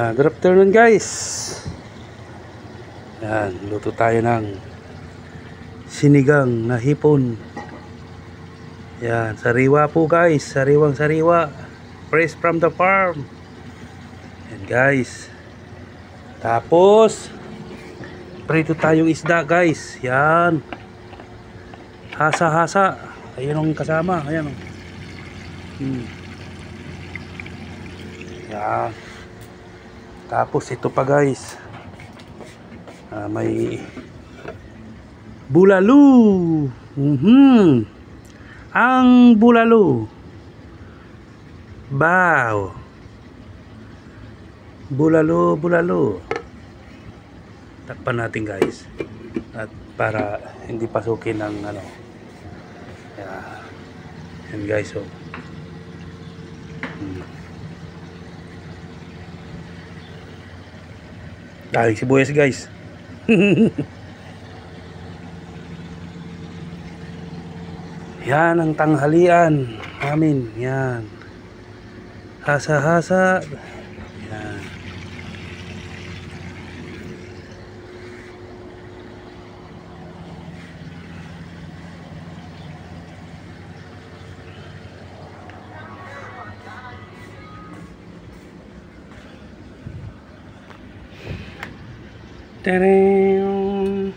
Ah, good afternoon guys. Yan, luto tayo ng sinigang na hipon. Yan, sariwa po guys, sariwang sariwa. Fresh from the farm. Yan guys. Tapos prito tayong isda guys. Yan. Hasa-hasa. Ayun ang kasama, ayan oh. Hmm. Yan. Tapos ito pa guys. Ah, may bulalo. Mhm. Ang bulalo. Bao. Bulalo, bulalo. Takpan natin guys. At para hindi pasukin ng ano. Yeah. Yan guys, oh. Hmm. Dahil sibuyas guys. Yan ang tanghalian namin. Yan. Hasa-hasa. Tadam!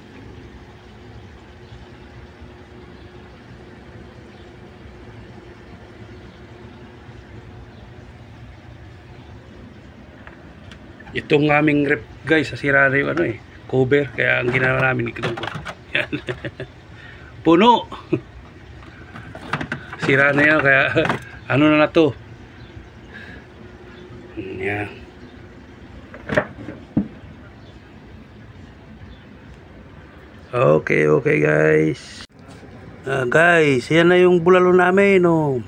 Itong aming rep guys, sasira na yung ano eh, cover. Kaya ang ginawa namin itong ko. Yan. Puno! Sira na yan, kaya ano na na to. Yan. Okay, okay guys. Ah, guys, yan na yung bulalo namin, oh.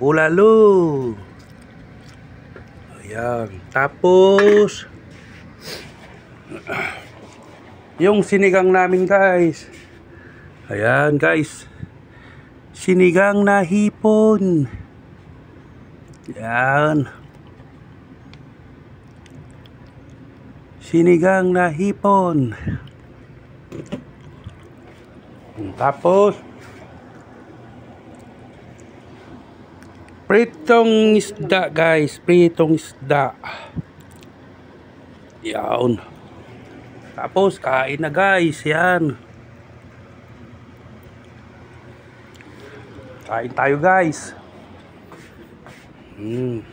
Bulalo. Ayan. Tapos, yung sinigang namin, guys. Ayan, guys. Sinigang na hipon. Ayan. Sinigang na hipon. Tapos pritong isda guys, pritong isda. Yan. Tapos kain na guys, yan. Kain tayo guys. Hmm.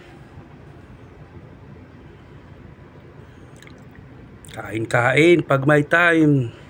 Kain-kain pag may time.